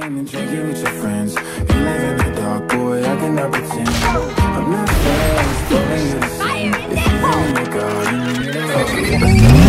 game and drink it with your friends. You live in the dark, boy, I cannot pretend. I'm not fast, I'm. If you in the garden,